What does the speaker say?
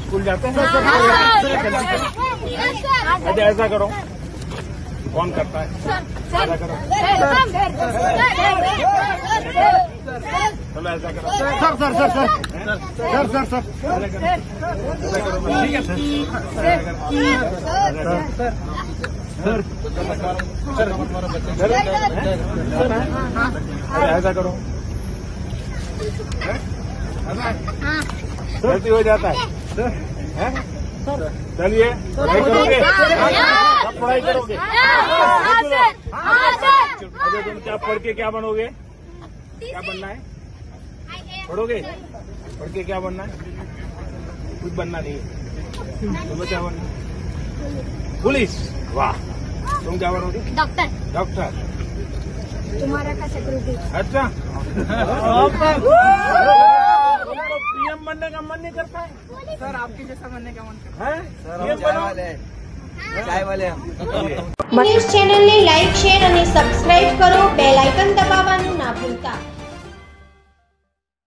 School जाते हैं हैं अच्छा ऐसा करो कौन करता है ऐसा करो ऐसा करो। Sir sir sir sir sir. Sir sir ठीक है सर सर सर ऐसा करो। गलती हो जाता है। हैं? चलिए पढ़ाई करोगे? सब पढ़ाई करोगे? अरे तुम क्या पढ़ के क्या बनोगे? क्या बनना है? पढ़ोगे पढ़ के क्या बनना है कुछ बनना नहीं है तुम्हें क्या बनना है? पुलिस वाह तुम क्या बनोगे डॉक्टर डॉक्टर तुम्हारा का सिक्योरिटी अच्छा पीएम बनने का मन नहीं करता है सर आपके जैसा बनने का मन करता हैं? PM बनो। चाय वाले हम ન્યૂઝ ચેનલને લાઇક શેર અને સબસ્ક્રાઇબ કરો બેલ આઇકન દબાવવાનું ના ભૂલતા